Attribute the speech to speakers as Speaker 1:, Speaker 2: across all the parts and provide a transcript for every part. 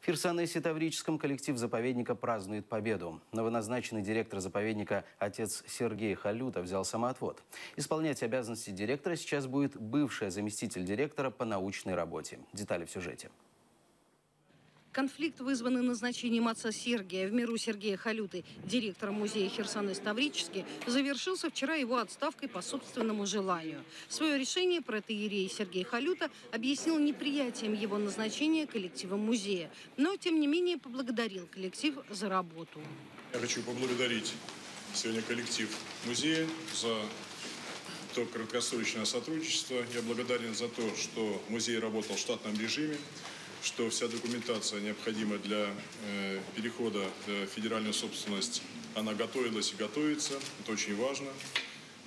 Speaker 1: В Херсонесе Таврическом коллектив заповедника празднует победу. Новоназначенный директор заповедника отец Сергей Халюта взял самоотвод. Исполнять обязанности директора сейчас будет бывший заместитель директора по научной работе. Детали в сюжете.
Speaker 2: Конфликт, вызванный назначением отца Сергия в миру Сергея Халюты, директора музея Херсонес Таврический, завершился вчера его отставкой по собственному желанию. Свое решение протеерей Сергей Халюта объяснил неприятием его назначения коллективом музея, но, тем не менее, поблагодарил коллектив за работу.
Speaker 3: Я хочу поблагодарить сегодня коллектив музея за то краткосрочное сотрудничество. Я благодарен за то, что музей работал в штатном режиме что вся документация, необходимая для э, перехода в федеральную собственность, она готовилась и готовится. Это очень важно.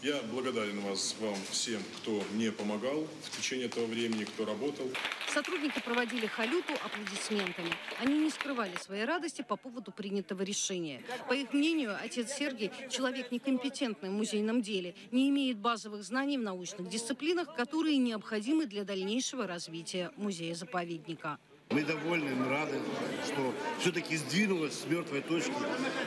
Speaker 3: Я благодарен вас, вам всем, кто мне помогал в течение этого времени, кто работал.
Speaker 2: Сотрудники проводили халюту аплодисментами. Они не скрывали своей радости по поводу принятого решения. По их мнению, отец Сергей – человек некомпетентный в музейном деле, не имеет базовых знаний в научных дисциплинах, которые необходимы для дальнейшего развития музея-заповедника.
Speaker 4: Мы довольны, мы рады, что все-таки сдвинулось с мертвой точки.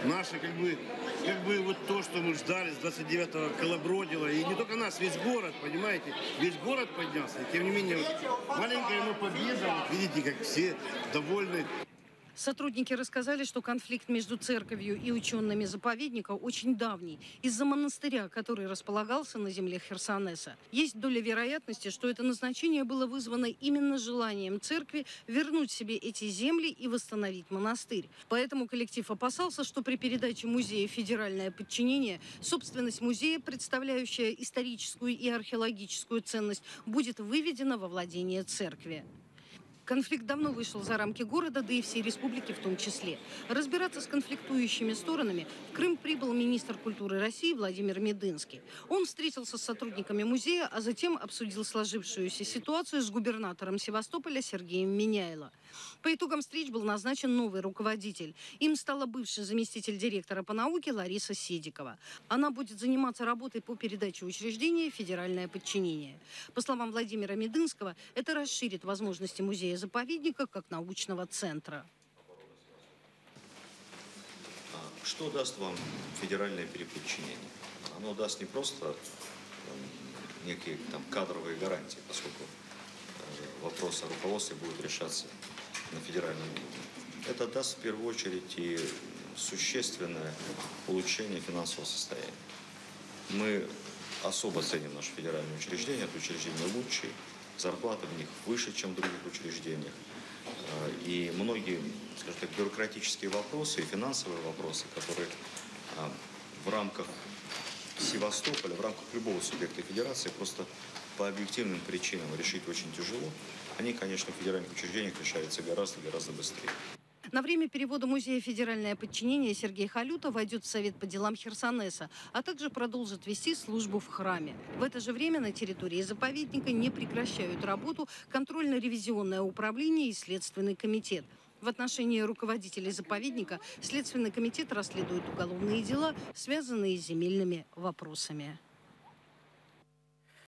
Speaker 4: Наше, как бы, как бы вот то, что мы ждали с 29-го колобродило. И не только нас, весь город, понимаете? Весь город поднялся. И тем не менее, маленькая но победа. Вот, видите, как все довольны.
Speaker 2: Сотрудники рассказали, что конфликт между церковью и учеными заповедника очень давний, из-за монастыря, который располагался на земле Херсонеса. Есть доля вероятности, что это назначение было вызвано именно желанием церкви вернуть себе эти земли и восстановить монастырь. Поэтому коллектив опасался, что при передаче музея федеральное подчинение, собственность музея, представляющая историческую и археологическую ценность, будет выведена во владение церкви. Конфликт давно вышел за рамки города, да и всей республики в том числе. Разбираться с конфликтующими сторонами в Крым прибыл министр культуры России Владимир Медынский. Он встретился с сотрудниками музея, а затем обсудил сложившуюся ситуацию с губернатором Севастополя Сергеем Меняйло. По итогам встреч был назначен новый руководитель. Им стала бывший заместитель директора по науке Лариса Седикова. Она будет заниматься работой по передаче учреждения в федеральное подчинение. По словам Владимира Медынского, это расширит возможности музея музея-заповедника как научного центра.
Speaker 5: А что даст вам федеральное переподчинение? Оно даст не просто там, некие там, кадровые гарантии, поскольку э, вопрос о руководстве будет решаться на федеральном уровне. Это даст в первую очередь и существенное улучшение финансового состояния. Мы особо ценим наше федеральное учреждение, это учреждение лучшее, зарплаты в них выше, чем в других учреждениях. А, и многие, скажем так, бюрократические вопросы и финансовые вопросы, которые а, в рамках Севастополя, в рамках любого субъекта федерации просто по объективным причинам решить очень тяжело, они, конечно, в федеральных учреждениях решаются гораздо-гораздо быстрее.
Speaker 2: На время перевода музея федеральное подчинение Сергей Халюта войдет в Совет по делам Херсонеса, а также продолжит вести службу в храме. В это же время на территории заповедника не прекращают работу контрольно-ревизионное управление и Следственный комитет. В отношении руководителей заповедника Следственный комитет расследует уголовные дела, связанные с земельными вопросами.